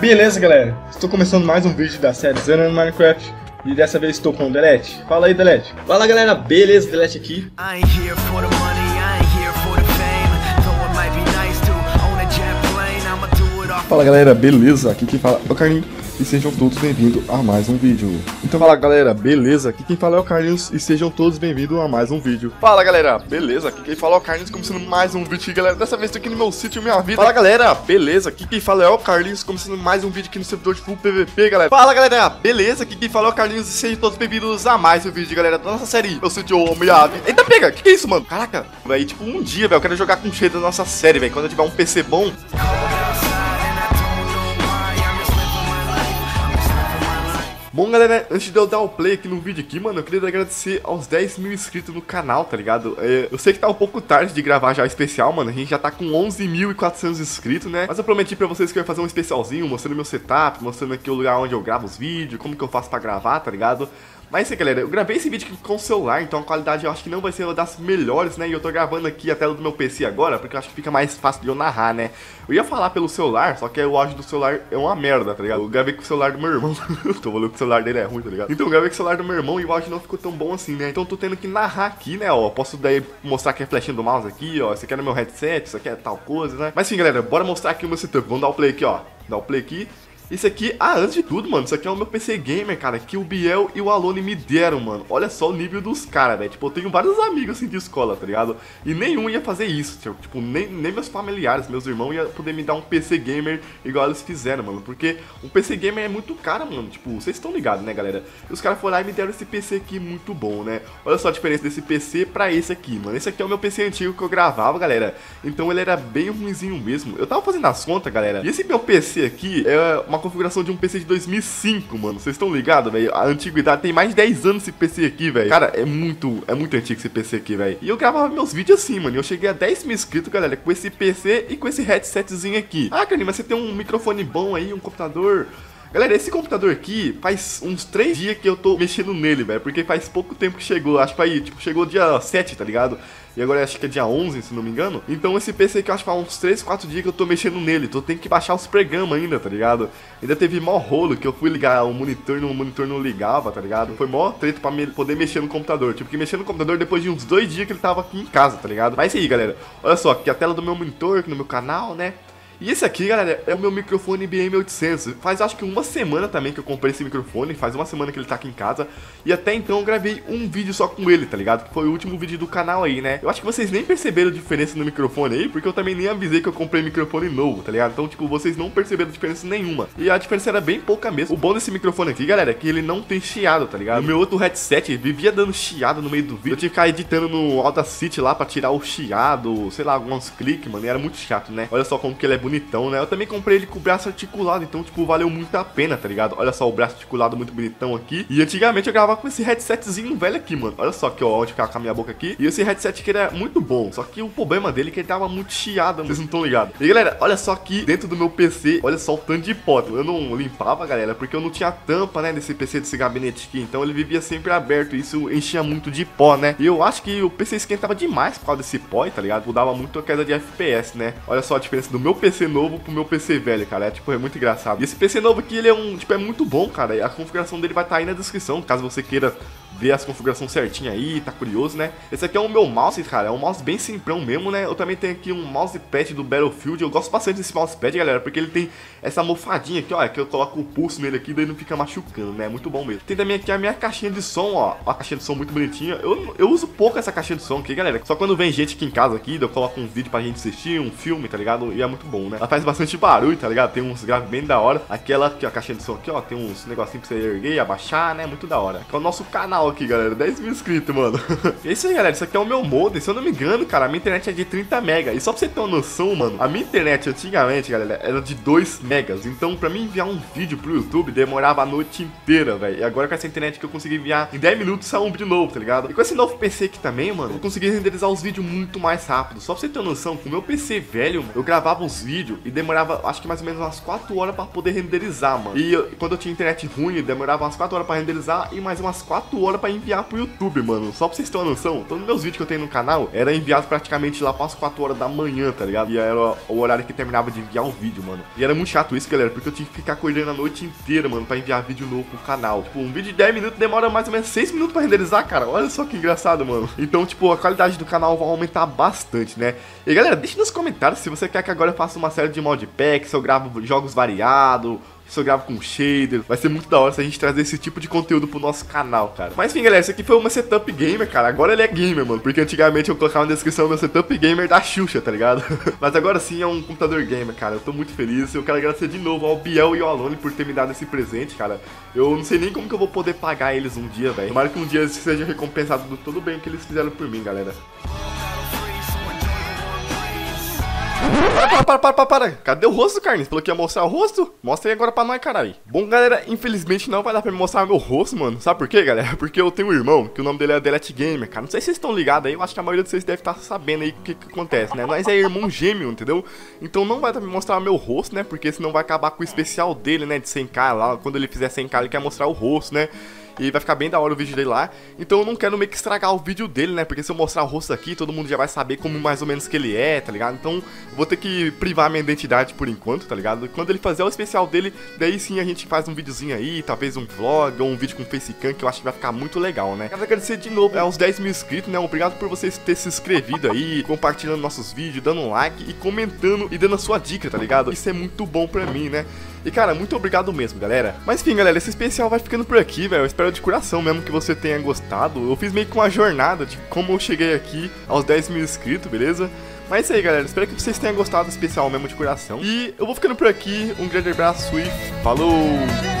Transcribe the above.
Beleza, galera? Estou começando mais um vídeo da série Zerando Minecraft e dessa vez estou com o Delete. Fala aí, Delete. Fala galera, beleza? Delete aqui. Fala galera, beleza? Aqui quem fala é o Carlinhos e sejam todos bem-vindos a mais um vídeo. Então fala galera, beleza? Aqui quem fala é o Carlinhos e sejam todos bem-vindos a mais um vídeo. Fala galera, beleza? Aqui quem fala é o Carlinhos começando mais um vídeo aqui, galera. Dessa vez tô aqui no meu sítio Minha Vida. Fala galera, beleza? Aqui quem fala é o Carlinhos começando mais um vídeo aqui no servidor de Full PVP, galera. Fala galera, beleza? Aqui quem fala é o Carlinhos e sejam todos bem-vindos a mais um vídeo, galera, da nossa série Meu Sítio Minha Vida. Eita, pega! Que que é isso, mano? Caraca, velho, tipo um dia, velho, eu quero jogar com cheiro da nossa série, velho. Quando eu tiver um PC bom, Bom, galera, antes de eu dar o play aqui no vídeo aqui, mano, eu queria agradecer aos 10 mil inscritos no canal, tá ligado? É, eu sei que tá um pouco tarde de gravar já o especial, mano, a gente já tá com 11.400 inscritos, né? Mas eu prometi pra vocês que eu ia fazer um especialzinho, mostrando meu setup, mostrando aqui o lugar onde eu gravo os vídeos, como que eu faço pra gravar, tá ligado? Mas assim, galera, eu gravei esse vídeo com o celular, então a qualidade eu acho que não vai ser uma das melhores, né? E eu tô gravando aqui a tela do meu PC agora, porque eu acho que fica mais fácil de eu narrar, né? Eu ia falar pelo celular, só que o áudio do celular é uma merda, tá ligado? Eu gravei com o celular do meu irmão. tô falando que o celular dele é ruim, tá ligado? Então eu gravei com o celular do meu irmão e o áudio não ficou tão bom assim, né? Então eu tô tendo que narrar aqui, né? Ó, posso daí mostrar aqui a flechinha do mouse aqui, ó. Esse aqui é no meu headset, isso aqui é tal coisa, né? Mas sim, galera, bora mostrar aqui o meu setup. Vamos dar o play aqui, ó. Dar o play aqui. Isso aqui, ah, antes de tudo, mano, isso aqui é o meu PC Gamer, cara, que o Biel e o Alone me deram, mano. Olha só o nível dos caras, velho. Tipo, eu tenho vários amigos assim de escola, tá ligado? E nenhum ia fazer isso, tipo, nem, nem meus familiares, meus irmãos iam poder me dar um PC Gamer igual eles fizeram, mano. Porque um PC Gamer é muito caro, mano. Tipo, vocês estão ligados, né, galera? E os caras foram lá e me deram esse PC aqui muito bom, né? Olha só a diferença desse PC pra esse aqui, mano. Esse aqui é o meu PC antigo que eu gravava, galera. Então ele era bem ruimzinho mesmo. Eu tava fazendo as contas, galera. E esse meu PC aqui é uma configuração de um PC de 2005, mano. Vocês estão ligados, velho? A antiguidade tem mais de 10 anos esse PC aqui, velho. Cara, é muito, é muito antigo esse PC aqui, velho. E eu gravava meus vídeos assim, mano. Eu cheguei a 10 mil inscritos, galera, com esse PC e com esse headsetzinho aqui. Ah, Carlinhos, mas você tem um microfone bom aí, um computador. Galera, esse computador aqui faz uns 3 dias que eu tô mexendo nele, velho. Porque faz pouco tempo que chegou. Acho que aí, tipo, chegou dia 7, tá ligado? E agora acho que é dia 11, se não me engano. Então esse PC aqui eu acho que faz uns 3, 4 dias que eu tô mexendo nele. Tô tendo que baixar os programas ainda, tá ligado? Ainda teve mó rolo que eu fui ligar o monitor e o monitor não ligava, tá ligado? Foi mó treta pra me poder mexer no computador. Tipo, que mexer no computador depois de uns dois dias que ele tava aqui em casa, tá ligado? Mas é aí, galera. Olha só, aqui a tela do meu monitor, aqui no meu canal, né? E esse aqui, galera, é o meu microfone BM800. Faz acho que uma semana também que eu comprei esse microfone, faz uma semana que ele tá aqui em casa. E até então eu gravei um vídeo só com ele, tá ligado? Que foi o último vídeo do canal aí, né? Eu acho que vocês nem perceberam a diferença no microfone aí, porque eu também nem avisei que eu comprei microfone novo, tá ligado? Então, tipo, vocês não perceberam diferença nenhuma. E a diferença era bem pouca mesmo. O bom desse microfone aqui, galera, é que ele não tem chiado, tá ligado? O meu outro headset vivia dando chiado no meio do vídeo. Eu tive que ficar editando no Audacity lá pra tirar o chiado, sei lá, alguns cliques, mano. E era muito chato, né? Olha só como que ele é bonitão, né? Eu também comprei ele com o braço articulado, então, tipo, valeu muito a pena, tá ligado? Olha só o braço articulado muito bonitão aqui. E antigamente eu gravava com esse headsetzinho velho aqui, mano. Olha só aqui, ó, onde ficava com a minha boca aqui. E esse headset aqui era muito bom, só que o problema dele é que ele tava muito chiado, vocês não estão ligados. E galera, olha só aqui dentro do meu PC, olha só o tanto de pó. Eu não limpava, galera, porque eu não tinha tampa, né, desse PC, desse gabinete aqui. Então ele vivia sempre aberto, e isso enchia muito de pó, né? E eu acho que o PC esquentava demais por causa desse pó, tá ligado? Mudava muito a queda de FPS, né? Olha só a diferença do meu PC novo pro meu PC velho, cara. É tipo, é muito engraçado. E esse PC novo aqui, ele é um, tipo, é muito bom, cara. A configuração dele vai estar aí na descrição, caso você queira ver as configurações certinho aí, tá curioso, né? Esse aqui é o meu mouse, cara, é um mouse bem simplão mesmo, né? Eu também tenho aqui um mousepad do Battlefield, eu gosto bastante desse mousepad, galera, porque ele tem essa almofadinha aqui, ó, que eu coloco o pulso nele aqui, daí não fica machucando, né? Muito bom mesmo. Tem também aqui a minha caixinha de som, ó, ó a caixinha de som muito bonitinha. Eu, eu uso pouco essa caixinha de som aqui, galera, só quando vem gente aqui em casa aqui, eu coloco um vídeo pra gente assistir, um filme, tá ligado? E é muito bom, né? Ela faz bastante barulho, tá ligado? Tem uns graves bem da hora. Aquela aqui, ó, a caixinha de som aqui, ó, tem uns negocinhos pra você erguer e abaixar, né? Muito da hora. Que é o nosso canal aqui, galera, 10 mil inscritos, mano. é isso aí, galera. Isso aqui é o meu modem. Se eu não me engano, cara, a minha internet é de 30 mega. E só pra você ter uma noção, mano, a minha internet antigamente, galera, era de 2 megas. Então, pra mim enviar um vídeo pro YouTube, demorava a noite inteira, velho. E agora com essa internet que eu consegui enviar em 10 minutos, sai um vídeo novo, tá ligado? E com esse novo PC aqui também, mano, eu consegui renderizar os vídeos muito mais rápido. Só pra você ter uma noção, com o meu PC velho, mano, eu gravava os vídeos e demorava, acho que mais ou menos umas 4 horas pra poder renderizar, mano. E eu, quando eu tinha internet ruim, demorava umas 4 horas pra renderizar e mais umas 4 horas pra enviar pro YouTube, mano. Só pra vocês terem uma noção, todos os meus vídeos que eu tenho no canal era enviado praticamente lá pras 4 horas da manhã, tá ligado? E era o horário que terminava de enviar o vídeo, mano. E era muito chato isso, galera, porque eu tinha que ficar acordando a noite inteira, mano, pra enviar vídeo novo pro canal. Tipo, um vídeo de 10 minutos demora mais ou menos 6 minutos pra renderizar, cara. Olha só que engraçado, mano. Então, tipo, a qualidade do canal vai aumentar bastante, né? E galera, deixa nos comentários se você quer que agora eu faça uma série de modpack, se eu gravo jogos variados, se eu gravo com shader. Vai ser muito da hora se a gente trazer esse tipo de conteúdo pro nosso canal, cara. Mas enfim, galera, isso aqui foi uma setup gamer, cara. Agora ele é gamer, mano. Porque antigamente eu colocava na descrição meu setup gamer da Xuxa, tá ligado? Mas agora sim é um computador gamer, cara. Eu tô muito feliz. Eu quero agradecer de novo ao Biel e ao Alone por ter me dado esse presente, cara. Eu não sei nem como que eu vou poder pagar eles um dia, velho. Tomara que um dia eles sejam recompensados do todo o bem que eles fizeram por mim, galera. Para, para, para, para, para. Cadê o rosto, Carnes? Falou que ia mostrar o rosto? Mostra aí agora pra nós, caralho. Bom, galera, infelizmente não vai dar pra mostrar meu rosto, mano. Sabe por quê, galera? Porque eu tenho um irmão, que o nome dele é Delete Gamer, cara. Não sei se vocês estão ligados aí, eu acho que a maioria de vocês deve estar sabendo aí o que, que acontece, né? Nós é irmão gêmeo, entendeu? Então não vai dar pra mostrar meu rosto, né? Porque senão vai acabar com o especial dele, né? De 100k lá. Quando ele fizer 100k, ele quer mostrar o rosto, né? E vai ficar bem da hora o vídeo dele lá. Então eu não quero meio que estragar o vídeo dele, né? Porque se eu mostrar o rosto aqui, todo mundo já vai saber como mais ou menos que ele é, tá ligado? Então vou ter que privar minha identidade por enquanto, tá ligado? Quando ele fazer o especial dele, daí sim a gente faz um videozinho aí, talvez um vlog ou um vídeo com facecam, que eu acho que vai ficar muito legal, né? Quero agradecer de novo aos 10 mil inscritos, né? Obrigado por vocês terem se inscrevido aí, compartilhando nossos vídeos, dando um like e comentando e dando a sua dica, tá ligado? Isso é muito bom pra mim, né? E cara, muito obrigado mesmo, galera. Mas enfim, galera, esse especial vai ficando por aqui, velho. Eu espero de coração mesmo que você tenha gostado. Eu fiz meio que uma jornada de como eu cheguei aqui aos 10 mil inscritos, beleza? Mas é isso aí, galera. Espero que vocês tenham gostado do especial mesmo de coração. E eu vou ficando por aqui. Um grande abraço e falou!